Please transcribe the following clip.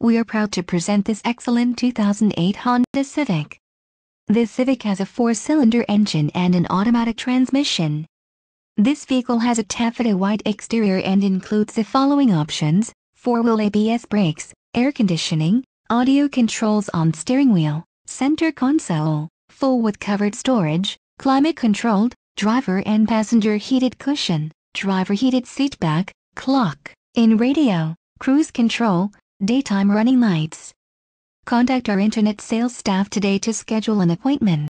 we are proud to present this excellent 2008 Honda Civic. This Civic has a four-cylinder engine and an automatic transmission. This vehicle has a taffeta white exterior and includes the following options, 4-wheel ABS brakes, air conditioning, audio controls on steering wheel, center console, full with covered storage, climate controlled, driver and passenger heated cushion, driver heated seat back, clock, in radio, cruise control, daytime running lights. Contact our internet sales staff today to schedule an appointment.